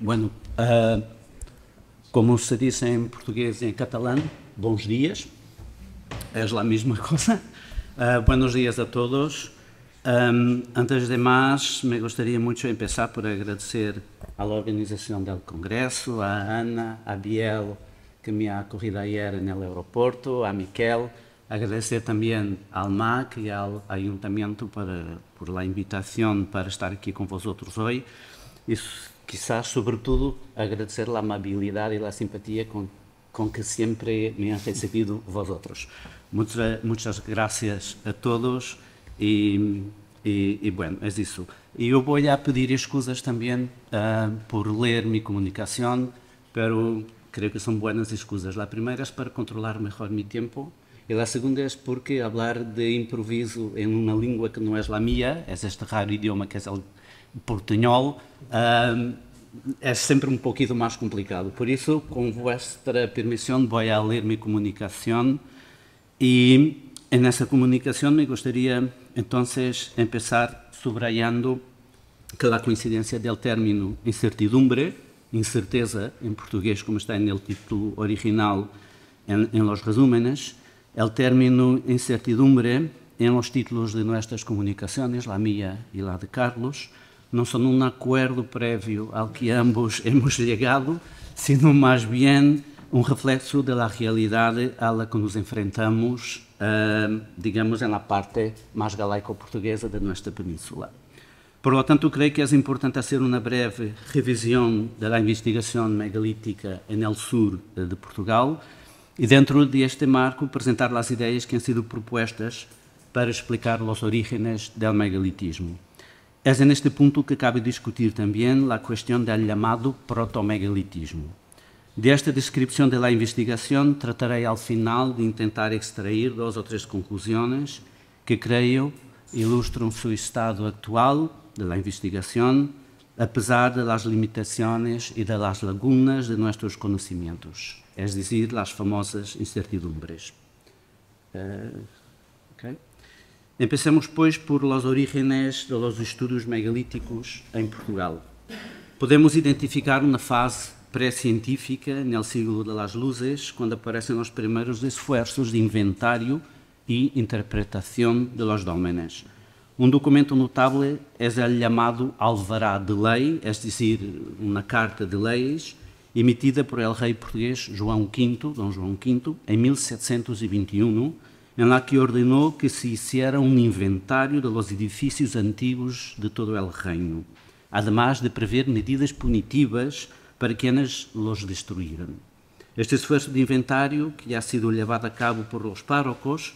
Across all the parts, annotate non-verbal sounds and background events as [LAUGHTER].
Bueno, uh, como se dice en portugués y en catalán, bons días. Es la misma [LAUGHS] cosa. Uh, buenos días a todos. Um, antes de más, me gustaría mucho empezar por agradecer a la organización del Congreso, a Ana, a Biel, que me ha acogido ayer en el aeropuerto, a Miquel, agradecer también al MAC y al Ayuntamiento para, por la invitación para estar aquí con vosotros hoy. Y quizás, sobre todo, agradecer la amabilidad y la simpatía con, con que siempre me han recibido vosotros. Muchas, muchas gracias a todos y, y, y, bueno, es eso. Y yo voy a pedir excusas también uh, por leer mi comunicación, pero creo que son buenas excusas. La primera es para controlar mejor mi tiempo y la segunda es porque hablar de improviso en una lengua que no es la mía, es este raro idioma que es el portuñol, um, é sempre um pouquinho mais complicado. Por isso, com vossa permissão, vou ler minha comunicação e nessa comunicação me gostaria então começar subrayando que a coincidência do término incertidumbre, incerteza em português, como está no título original em, em los resúmenes, o término incertidumbre em los títulos de nossas comunicações, a minha e a de Carlos, não são um acordo prévio ao que ambos [LAUGHS] hemos chegado, sino mais bem um reflexo da realidade a la que nos enfrentamos, uh, digamos, na parte mais galaico-portuguesa de nossa península. Por lo tanto, creio que é importante fazer uma breve revisão da investigação megalítica no sul de Portugal e, dentro deste marco, apresentar as ideias que han sido propostas para explicar os orígenes do megalitismo. Es en este punto que cabe discutir también la cuestión del llamado protomegalitismo. De esta descripción de la investigación trataré al final de intentar extraer dos o tres conclusiones que creo ilustran su estado actual de la investigación, a pesar de las limitaciones y de lagunas de nuestros conocimientos, es decir, las famosas incertidumbres. Uh, okay. Empecemos, pois, por los orígenes de los estudos megalíticos em Portugal. Podemos identificar uma fase pré-científica no século de las luzes, quando aparecem os primeiros esforços de inventário e interpretação de los dómenes. Um documento notável é o chamado Alvará de Lei, é decir, uma carta de leis, emitida por el rei português João V, Dom João V, em 1721, en la que ordenou que se hiciera um inventário de los edificios antiguos de todo el reino, además de prever medidas punitivas para quienes los destruíran. Este esforço de inventário, que ha sido levado a cabo por los párrocos,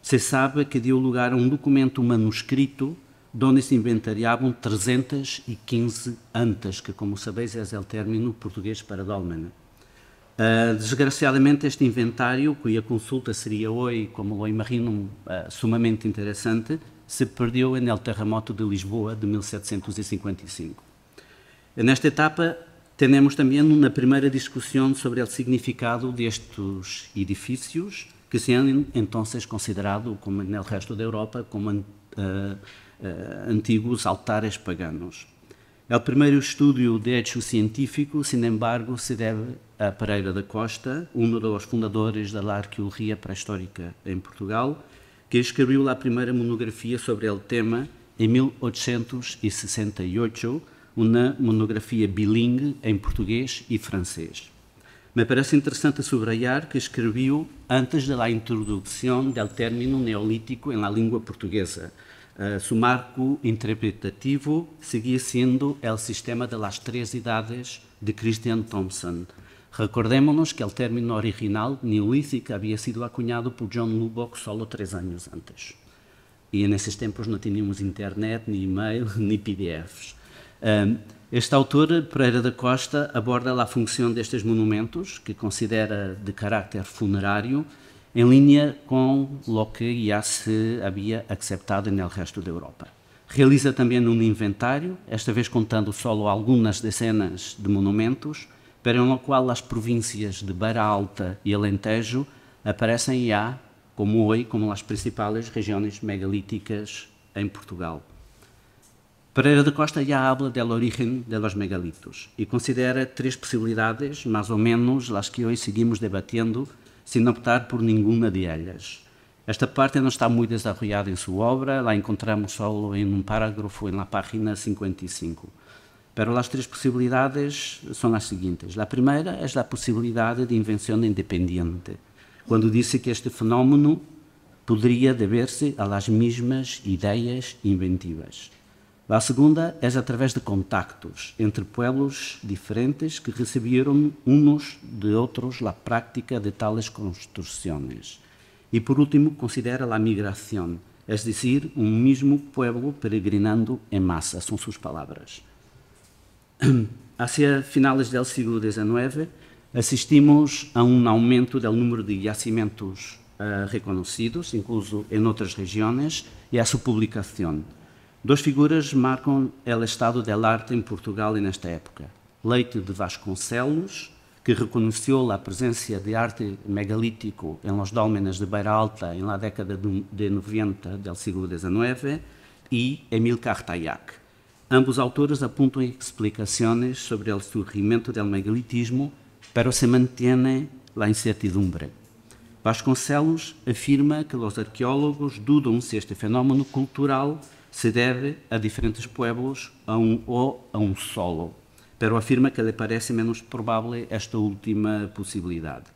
se sabe que deu lugar a um documento manuscrito onde se inventariavam 315 antas, que, como sabeis, é o término português para dolmen. Uh, desgraciadamente, este inventário, cuja consulta seria hoje, como lo imagino, uh, sumamente interessante, se perdeu no terremoto de Lisboa de 1755. Nesta etapa, temos também uma primeira discussão sobre o significado destes edifícios, que são então considerados, como no resto da Europa, como uh, antigos altares paganos. O primeiro estudo de hecho científico, sin embargo, se deve a Pereira da Costa, um dos fundadores da arqueologia pré-histórica em Portugal, que escreveu a primeira monografia sobre o tema em 1868, uma monografia bilingue em português e francês. Me parece interessante subrayar que escreveu antes da introdução do término neolítico em la língua portuguesa, Uh, su marco interpretativo seguia sendo o sistema de las três idades de Christian Thompson. Recordemos-nos que o término original, neolítico, havia sido acunhado por John Lubbock solo três anos antes. E nesses tempos não tínhamos internet, nem e-mail, [LAUGHS] nem PDFs. Um, este autor, Pereira da Costa, aborda a função destes monumentos, que considera de caráter funerário, em linha com o que já se havia acceptado no resto da Europa. Realiza também um inventário, esta vez contando só algumas dezenas de monumentos, para no qual as províncias de Beira Alta e Alentejo aparecem já como hoje como as principais regiões megalíticas em Portugal. Pereira da Costa ya habla del origen de los megalitos e considera três possibilidades, mais ou menos, as que hoje seguimos debatendo, sem optar por nenhuma de elas. Esta parte não está muito desarrollada em sua obra, la encontramos solo em um parágrafo na página 55. Pero as três possibilidades são as seguintes. A primeira é a possibilidade de invenção independente, quando disse que este fenómeno poderia dever-se às mesmas ideias inventivas. A segunda é através de contactos entre pueblos diferentes que receberam uns de outros a prática de tales construções. E por último, considera a migração, é decir, um mesmo pueblo peregrinando em massa, são suas palavras. [CLEARS THROAT] Hacia finales del siglo XIX, assistimos a um aumento do número de yacimentos uh, reconhecidos, incluso em outras regiões, e a sua publicação. Duas figuras marcam o estado del arte em Portugal nesta época. Leite de Vasconcelos, que reconheceu a presença de arte megalítico em los dólmenes de Beira Alta la década de 90 do século XIX, e Emil Cartaillac. Ambos autores apontam explicações sobre o surgimento do megalitismo, pero se mantém a incertidumbre. Vasconcelos afirma que os arqueólogos dudam se este fenómeno cultural se deve a diferentes pueblos a um, ou a um solo pero afirma que lhe parece menos provável esta última possibilidade.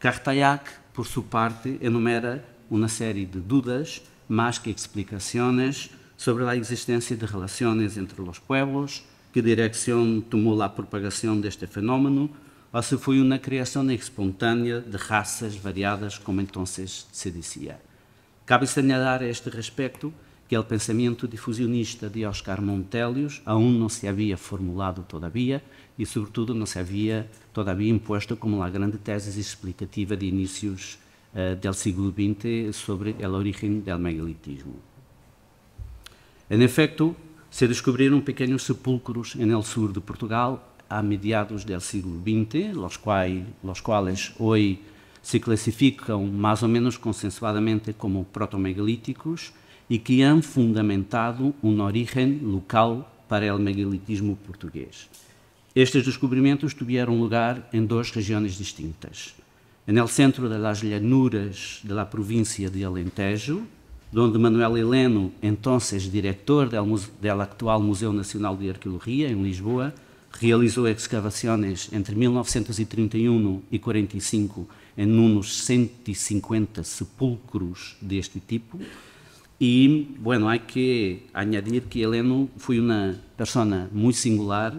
Cartaillac, por sua parte, enumera uma série de dúvidas, mais que explicações, sobre a existência de relações entre os pueblos, que direção tomou a propagação deste fenómeno, ou se foi uma criação espontânea de raças variadas, como então se dizia. Cabe señalar a este respeito que o pensamento difusionista de Oscar Montelius aún não se havia formulado todavia e, sobretudo, não se havia todavia imposto como a grande tese explicativa de inícios uh, século XX sobre a origem do megalitismo. En efecto, se descobriram pequenos sepulcros en el sur de Portugal a mediados do século XX, los, quais, los hoje se classificam mais ou menos consensuadamente como protomegalíticos e que han fundamentado uma origem local para o megalitismo português. Estes descobrimentos tiveram lugar em duas regiões distintas. No centro das llanuras da província de Alentejo, onde Manuel Heleno, então diretor do atual Museu Nacional de Arqueologia, em Lisboa, realizou escavações entre 1931 e 45 em uns 150 sepulcros deste tipo, E, bueno, hay que añadir que Heleno foi uma persona muito singular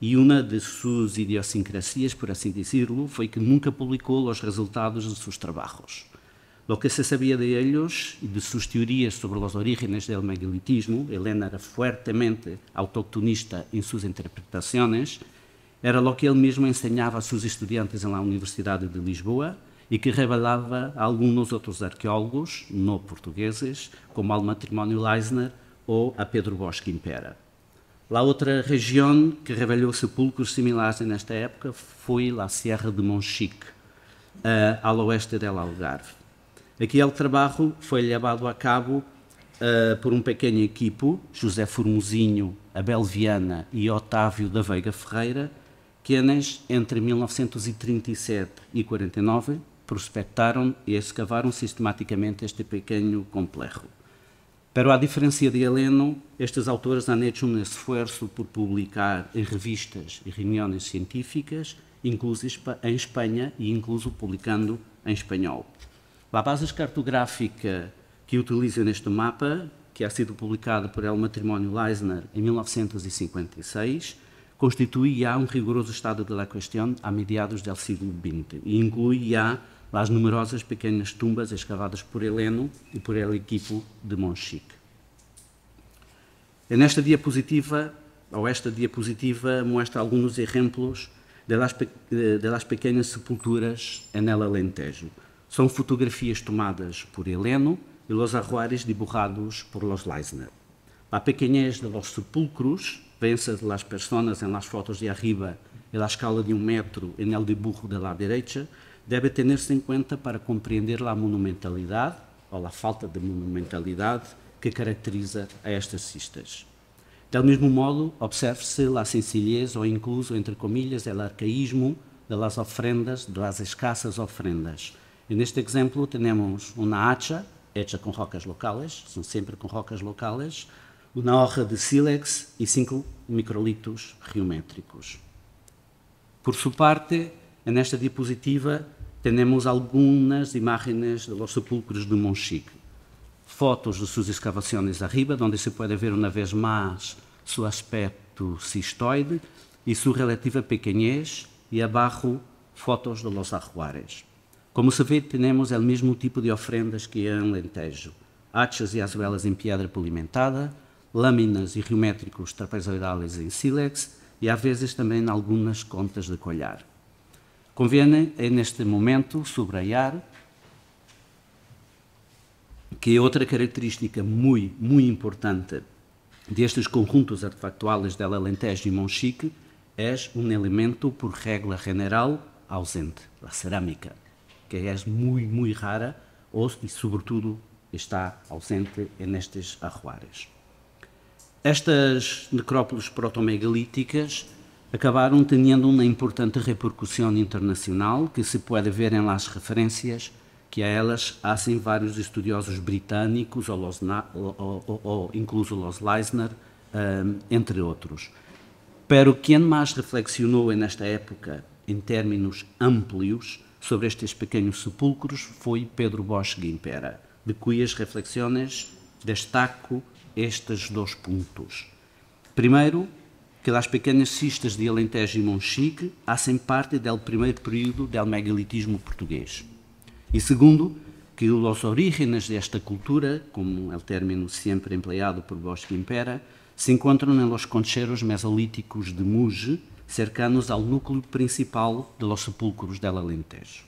e uma de suas idiosincrasias, por assim decirlo, foi que nunca publicou os resultados de seus trabalhos. Lo que se sabia de ellos e de suas teorias sobre os orígenes do megalitismo, Helena era fuertemente autoctonista em suas interpretações, era lo que ele mesmo ensinava a seus estudantes na Universidade de Lisboa e que revelava alguns outros arqueólogos, não portugueses, como ao matrimónio Leisner ou a Pedro Bosque Impera. A outra região que revelou sepulcros similares nesta época foi a Sierra de Monchique, ao oeste del Algarve. Aqui o trabalho foi levado a cabo uh, por um pequeno equipo, José Formosinho, Abel Viana e Otávio da Veiga Ferreira, que entre 1937 e 49 prospectaram e escavaram sistematicamente este pequeno complexo. Pero a diferença de Heleno, estes autores han hecho um esforço por publicar em revistas e reuniões científicas, incluso em Espanha e incluso publicando em espanhol. A base cartográfica que utiliza neste mapa, que ha sido publicada por El Matrimónio Leisner em 1956, constitui já um rigoroso estado de la questão a mediados do século XX e inclui já as numerosas pequenas tumbas escavadas por Heleno e por el equipo de Monchique. Nesta diapositiva, ou esta diapositiva, mostra alguns exemplos de las pequenas sepulturas en el Alentejo. São fotografias tomadas por Heleno e los arruares dibujados por los Leisner. A pequenez de los sepulcros vence de las personas en las fotos de arriba e la escala de um metro en el dibujo de la derecha, deve ter-se em conta para compreender a monumentalidade, ou a falta de monumentalidade, que caracteriza a estas cistas. Del mismo modo, observe-se la sencillez o incluso, entre comillas, el arcaísmo de las ofrendas, de las escasas ofrendas. E neste exemplo temos uma hacha hecha com rocas locais, são sempre com rocas locais, uma hoja de sílex e cinco microlitos geométricos. Por sua parte, nesta diapositiva temos algumas imagens dos sepulcros de Monchique. Fotos de suas escavações arriba, onde se pode ver uma vez mais seu aspecto cistoide e sua relativa pequenez, e abaixo fotos de los arruares. Como se vê, temos o mesmo tipo de ofrendas que em Lentejo. Hachas e azuelas em pedra polimentada, lâminas e geométricos trapezoidais em sílex e, às vezes, também algumas contas de colhar. Convém, neste momento, subrayar que outra característica muito, muito importante destes conjuntos artefactuais del Alentejo e Monchique é um elemento, por regra general, ausente, a cerâmica, que é muito, muito rara e, sobretudo, está ausente nestes arruares. Estas necrópolis protomegalíticas acabaram tendo uma importante repercussão internacional que se pode ver em las referências que a elas hacen vários estudiosos britânicos, ou, los, ou, ou, ou incluso los Leisner, um, entre outros. Pero quem mais reflexionou nesta época, em termos amplios, sobre estes pequenos sepulcros foi Pedro Bosch Guimpera, de cujas reflexões destaco estes dois pontos. Primeiro, que as pequenas cistas de Alentejo e Monchique fazem parte do primeiro período do megalitismo português. E segundo, que os orígenes desta cultura, como é o término sempre empleado por Bosque Impera, se encontram nos concheros mesolíticos de Muge, cercanos ao núcleo principal de los sepulcros del Alentejo.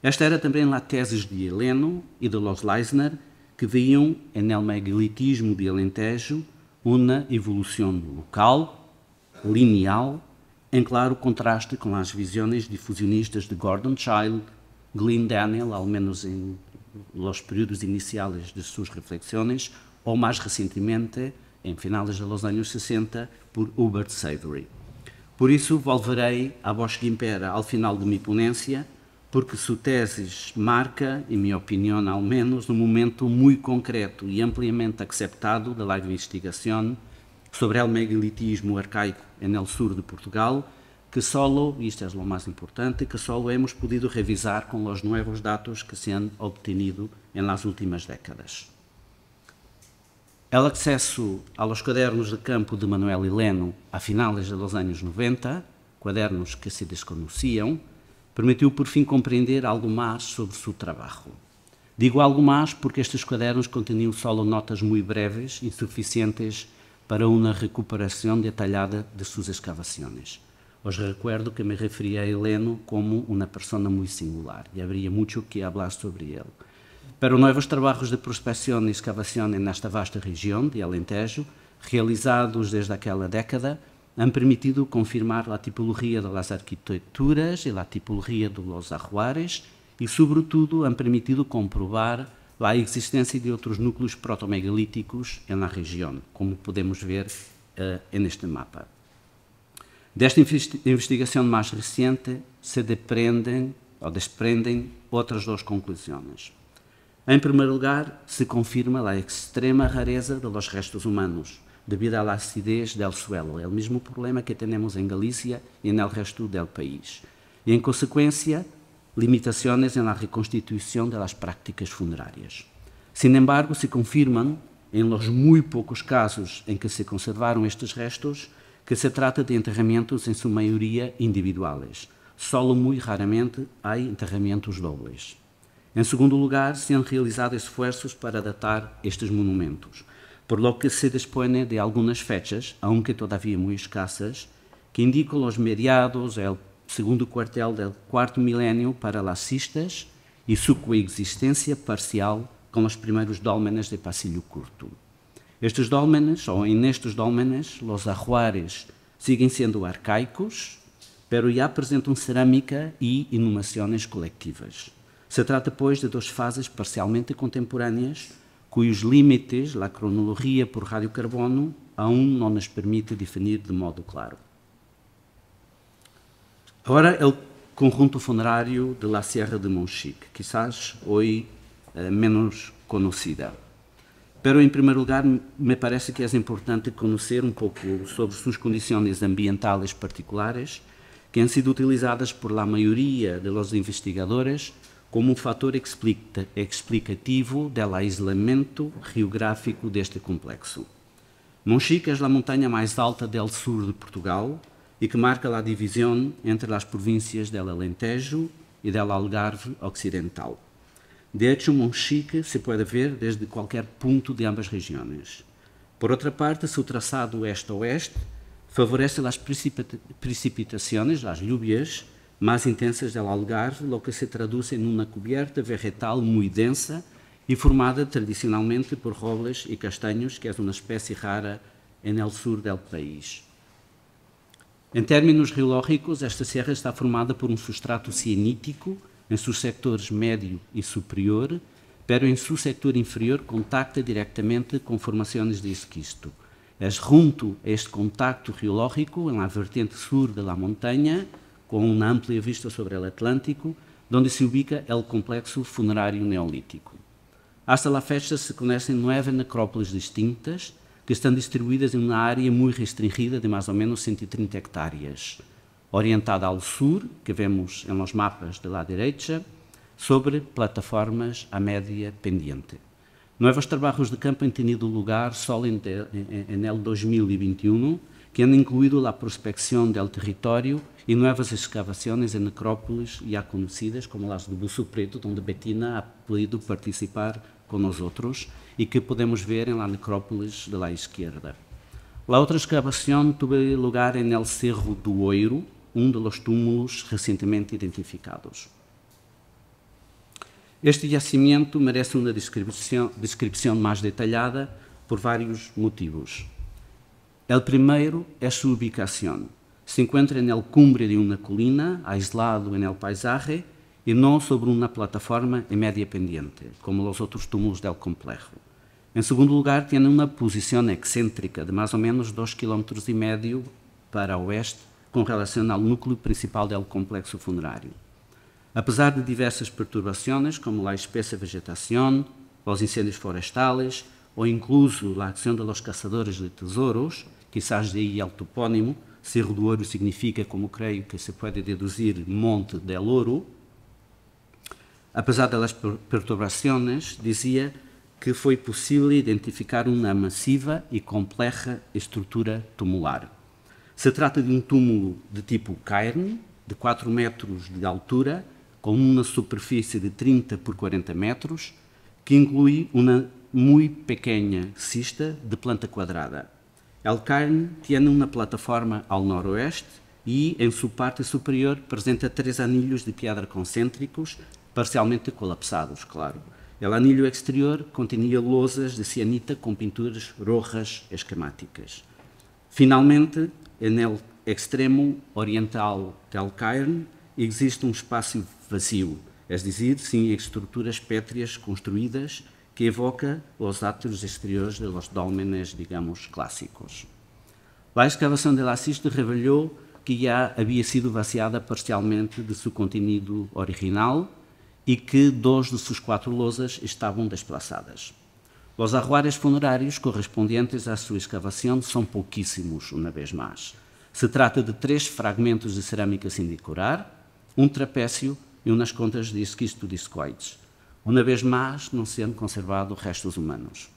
Esta era também a tese de Heleno e de los Leisner, que viam en el megalitismo de Alentejo uma evolução local, lineal, em claro contraste com as visões difusionistas de Gordon Child, Glyn Daniel, ao menos em los períodos iniciais de suas reflexões, ou mais recentemente, em finais dos anos 60, por Hubert Savory. Por isso, volverei a Bosque Impera ao final de minha ponência, porque sua tese marca, em minha opinião, ao menos, um momento muito concreto e ampliamente acceptado da investigação sobre o megalitismo arcaico no sul de Portugal, que solo, isto é o mais importante, que solo hemos podido revisar com os novos dados que se han obtenido em las últimas décadas. El acesso aos cadernos de campo de Manuel Heleno a finais dos anos 90, cadernos que se desconheciam, permitiu por fim compreender algo mais sobre seu trabalho. Digo algo mais porque estes cadernos continham solo notas muito breves, insuficientes para uma recuperação detalhada de suas escavações. Os recuerdo que me referia a Heleno como uma persona muito singular e haveria muito que falar sobre ele. Para novos trabalhos de prospecção e escavação nesta vasta região de Alentejo, realizados desde aquela década, han permitido confirmar a tipologia das arquiteturas e a tipologia dos arruares e, sobretudo, han permitido comprovar a existência de outros núcleos protomegalíticos na região, como podemos ver uh, neste mapa. Desta investigação mais recente se depreendem ou desprendem outras duas conclusões. Em primeiro lugar, se confirma a extrema rareza dos restos humanos, devido à acidez del suelo, é o mesmo problema que temos em Galícia e no resto do país. E, em consequência, limitações na reconstituição das práticas funerárias. Sin embargo, se confirmam, em los muito poucos casos em que se conservaram estes restos, que se trata de enterramentos em sua maioria individuais. Solo muito raramente há enterramentos dobles. Em segundo lugar, são realizados esforços para datar estes monumentos, por lo que se dispõe de algumas fechas, aunque todavia muito escassas, que indicam os mediados, o segundo quartel do quarto milénio para las cistas e sua coexistência parcial com os primeiros dólmenes de Passilho Curto. Estes dólmenes, ou nestes dólmenes, os arruares seguem sendo arcaicos, pero já apresentam cerâmica e inumações coletivas. Se trata, pois, de duas fases parcialmente contemporâneas, cujos limites, a cronologia por radiocarbono, aún não nos permite definir de modo claro. Agora, o conjunto funerário de la Sierra de Monchique, quizás hoje eh, menos conhecida. Pero, em primeiro lugar, me parece que é importante conhecer um pouco sobre suas condições ambientais particulares, que han sido utilizadas por la maioria de los investigadores como um fator explicativo do isolamento geográfico deste complexo. Monchique é a montanha mais alta do sul de Portugal e que marca a divisão entre as províncias del Alentejo e del Algarve Occidental. De hecho, Monchique se pode ver desde qualquer ponto de ambas regiões. Por outra parte, seu traçado oeste-oeste favorece as precipitações, as lluvias, mais intensas del Algarve, lo que se traduz em uma coberta vegetal muito densa e formada tradicionalmente por robles e castanhos, que é uma espécie rara el sur del país. Em términos geológicos, esta serra está formada por um substrato cianítico em seus sectores médio e superior, pero em seu sector inferior contacta diretamente com formações de esquisto. É junto a este contacto geológico, na vertente sur da montanha, com uma ampla vista sobre o Atlântico, onde se ubica o complexo funerário neolítico. Hasta la fecha se conhecem nove necrópolis distintas que estão distribuídas em uma área muito restringida de mais ou menos 130 hectáreas, orientada ao sul, que vemos em los mapas de la derecha, sobre plataformas a média pendiente. Novos trabalhos de campo têm tenido lugar só em, em, em 2021, que han incluído a prospecção do território e novas escavações em necrópolis já conhecidas, como as do Buço Preto, onde Bettina ha podido participar com nós outros e que podemos ver em la necrópolis de la esquerda. A outra escavação teve lugar em El Cerro do Oiro, um dos túmulos recentemente identificados. Este jacimento merece uma descrição, descrição mais detalhada por vários motivos. O primeiro é sua ubicação. Se encontra no cumbre de uma colina, aislado en el paisaje, e não sobre uma plataforma em média pendiente, como os outros túmulos del complexo. Em segundo lugar, tem uma posição excêntrica de mais ou menos 2,5 km para oeste com relação ao núcleo principal do complexo funerário. Apesar de diversas perturbações, como a espessa vegetação, os incêndios florestais, ou incluso a ação dos caçadores de tesouros, quizás daí o topónimo, Cerro do Ouro significa, como creio que se pode deduzir, Monte del Ouro, Apesar das perturbações, dizia que foi possível identificar uma massiva e complexa estrutura tumular. Se trata de um túmulo de tipo cairn, de 4 metros de altura, com uma superfície de 30 por 40 metros, que inclui uma muito pequena cista de planta quadrada. El cairn tem uma plataforma ao noroeste e, em sua parte superior, apresenta três anilhos de pedra concêntricos parcialmente colapsados, claro. O anilho exterior continha lousas de cianita com pinturas rojas esquemáticas. Finalmente, no extremo oriental del Cairn existe um espaço vazio, é dizer, sem estruturas pétreas construídas que evoca os atos exteriores de los dólmenes, digamos, clássicos. A escavação de la Ciste revelou que já havia sido vaciada parcialmente de seu conteúdo original e que dois de suas quatro lousas estavam desplaçadas. Os arruários funerários correspondentes à sua escavação são pouquíssimos, uma vez mais. Se trata de três fragmentos de cerâmica sem decorar, um trapécio e umas contas de esquisto discoides. Uma vez mais, não sendo conservado restos humanos.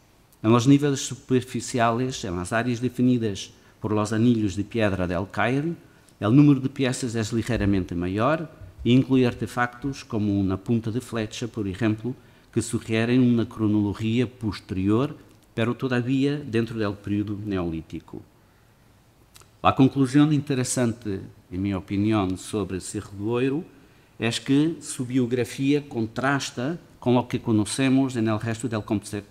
Em los níveis superficiais, em las áreas definidas por los anilhos de pedra del Caire, o número de peças é ligeiramente maior e inclui artefactos como uma punta de flecha, por exemplo, que sugerem uma cronologia posterior, pero todavia dentro do período neolítico. A conclusão interessante, em minha opinião, sobre Cerro do Oiro é que sua biografia contrasta com o que conhecemos no resto do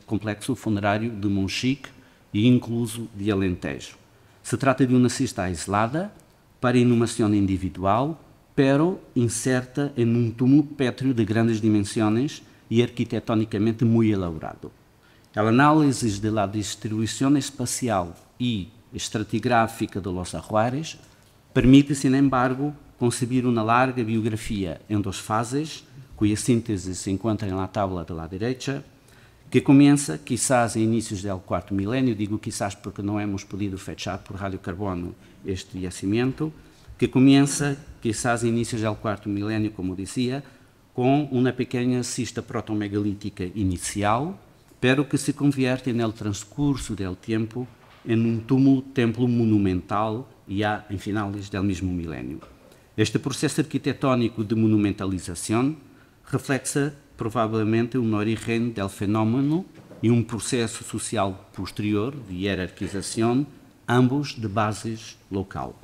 complexo funerário de Monchique e incluso de Alentejo. Se trata de uma cista isolada, para inumação individual, pero inserta em um túmulo pétreo de grandes dimensões e arquitetonicamente muito elaborado. El análisis de la distribución espacial y estratigráfica de los ajuares permite, sin embargo, concebir uma larga biografia em duas fases, cuja síntese se encontra na tabla de la derecha, que começa, quizás, em inícios do quarto milénio, digo quizás porque não hemos podido fechar por radiocarbono este yacimento, que começa, quizás, inícios do quarto milénio, como dizia, com uma pequena cista protomegalítica inicial, pero que se convierte no transcurso do tempo em um túmulo templo monumental já em finais do mesmo milénio. Este processo arquitetónico de monumentalização reflexa provavelmente uma origem do fenómeno e um processo social posterior de hierarquização, ambos de bases local.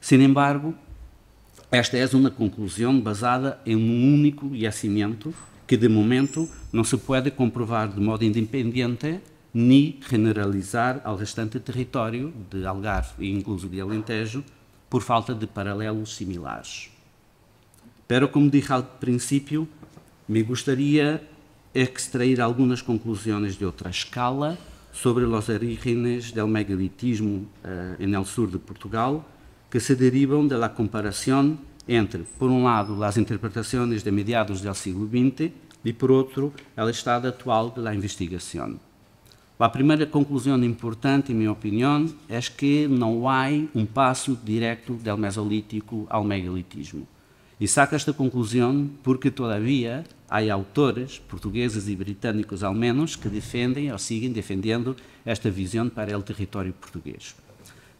Sin embargo, esta é uma conclusão basada em um único yacimento que, de momento, não se pode comprovar de modo independente nem generalizar ao restante território de Algarve e incluso de Alentejo, por falta de paralelos similares. Pero, como dije al principio, me gustaría extrair algunas conclusiones de otra escala sobre los orígenes del megalitismo en el sur de Portugal, que se derivam de la comparación entre, por um lado, as interpretações de mediados do século XX e, por outro, o estado atual da investigação. A primeira conclusão importante, em minha opinião, é que não há um passo direto do mesolítico ao megalitismo. E saco esta conclusão porque, todavia, há autores, portugueses e britânicos ao menos, que defendem ou seguem defendendo esta visão para o território português.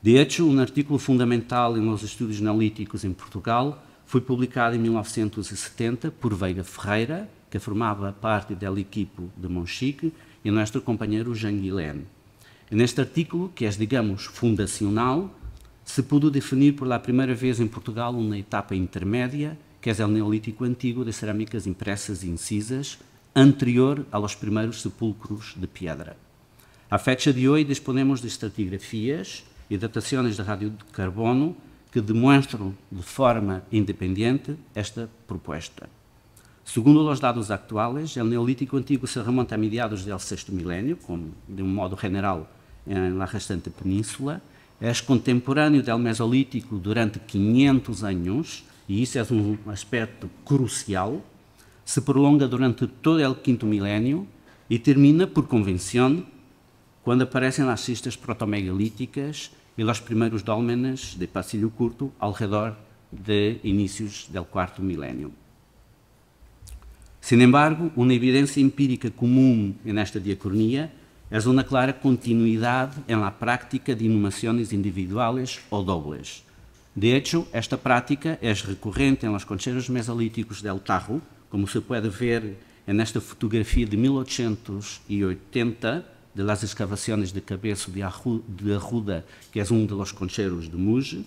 De hecho, um artigo fundamental nos estudos neolíticos em Portugal foi publicado em 1970 por Veiga Ferreira, que formava parte da equipe de Monchique, e nosso companheiro Jean Guillain. Neste artículo, que é, digamos, fundacional, se pudo definir pela primeira vez em Portugal uma etapa intermédia, que é o Neolítico Antigo de cerâmicas impressas e incisas, anterior aos primeiros sepulcros de pedra. A fecha de hoje disponemos de estratigrafias e datações de radiocarbono que demonstram de forma independente esta proposta. Segundo os dados atuais, o Neolítico Antigo se remonta a mediados do sexto milénio, como de um modo general na restante península, é contemporâneo do Mesolítico durante 500 anos, e isso é um aspecto crucial, se prolonga durante todo o quinto milénio e termina, por convenção, quando aparecem as cistas protomegalíticas e os primeiros dólmenes de passilho curto ao redor de inícios do quarto milénio. Sin embargo, uma evidência empírica comum nesta diacronia é uma clara continuidade na prática de inumações individuais ou dobles. De hecho, esta prática é recorrente nos concheiros mesolíticos del Tarro, como se pode ver nesta fotografia de 1880 de las escavações de cabeça de Arruda, que é um dos concheiros de Muge.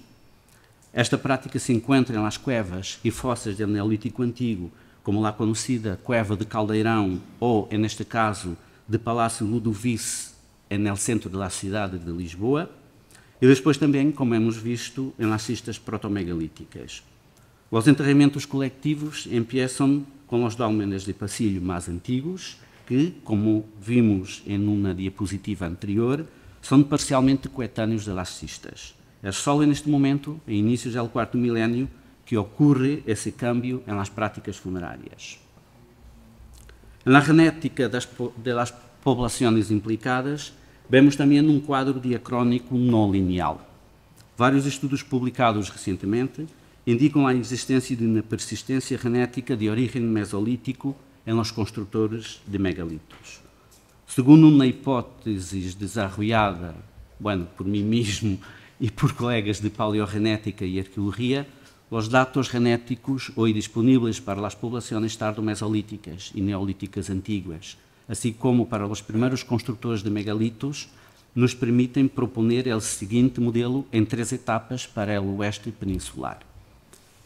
Esta prática se encontra nas cuevas e fossas do Neolítico Antigo, como lá conhecida Cueva de Caldeirão, ou, neste caso, de Palácio Ludovice, no centro da cidade de Lisboa, e depois também, como hemos visto, em las cistas protomegalíticas. Os enterramentos coletivos empiezam com os dólmenes de passilho mais antigos, que, como vimos em uma diapositiva anterior, são parcialmente coetâneos das cistas. É só neste momento, em inícios do quarto milénio, que ocorre esse câmbio nas práticas funerárias. Na genética das, das populações implicadas, vemos também um quadro diacrónico não lineal. Vários estudos publicados recentemente indicam a existência de uma persistência genética de origem mesolítico em los construtores de megalitos. Segundo uma hipótese desarrollada, bueno, por mim mesmo [LAUGHS] e por colegas de paleogenética e arqueologia, os dados genéticos hoje disponíveis para as populações tardo-mesolíticas e neolíticas antiguas, assim como para os primeiros construtores de megalitos, nos permitem proponer o seguinte modelo em três etapas para o oeste peninsular.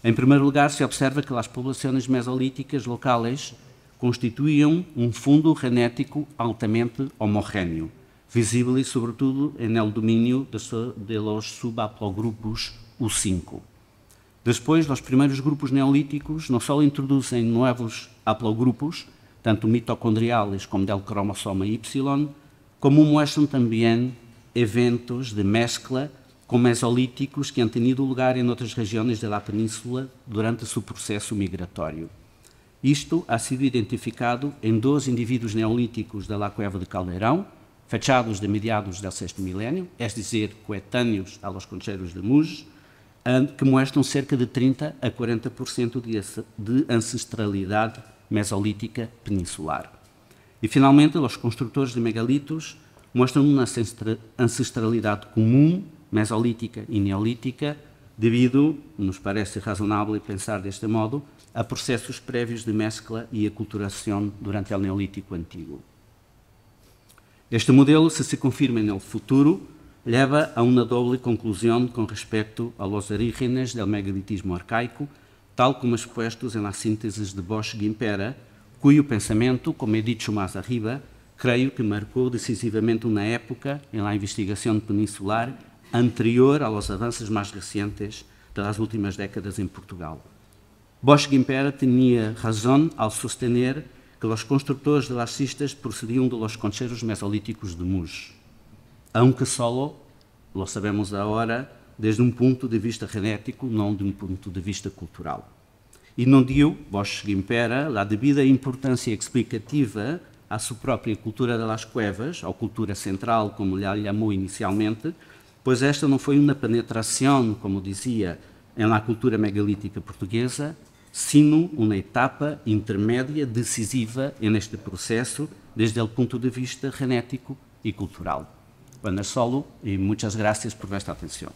Em primeiro lugar, se observa que as populações mesolíticas locais constituíam um fundo genético altamente homogéneo, visível sobretudo no domínio de los subaplogrupos U5. Depois, os primeiros grupos neolíticos não só introduzem novos haplogrupos, tanto mitocondriales como del cromosoma Y, como mostram também eventos de mescla com mesolíticos que han tenido lugar em outras regiões da península durante seu processo migratório. Isto ha sido identificado em dois indivíduos neolíticos da La Cueva de Caldeirão, fechados de mediados do sexto milénio, é dizer, coetâneos a los concheiros de Muges, que mostram cerca de 30 a 40% de ancestralidade mesolítica peninsular. E, finalmente, os construtores de megalitos mostram uma ancestralidade comum, mesolítica e neolítica, devido, nos parece razonável pensar deste modo, a processos prévios de mescla e aculturação durante o Neolítico Antigo. Este modelo, se se confirma no futuro, leva a uma doble conclusão com respeito aos orígenes do megalitismo arcaico, tal como expostos na síntese de Bosch Gimpera, cujo pensamento, como he dicho mais arriba, creio que marcou decisivamente uma época em la investigação peninsular anterior aos avanços mais recentes das últimas décadas em Portugal. Bosch Gimpera tinha razão ao sostener que os construtores de las cistas procediam de los concheiros mesolíticos de Muges, aunque solo, lo sabemos agora, desde um ponto de vista genético, não de um ponto de vista cultural. E não deu, Bosch Gimpera, a devida importância explicativa à sua própria cultura das cuevas, ou cultura central, como lhe chamou inicialmente, pois esta não foi uma penetração, como dizia, na cultura megalítica portuguesa, sino uma etapa intermédia decisiva neste processo desde o ponto de vista genético e cultural. Buenas solo e muitas gracias por esta atenção.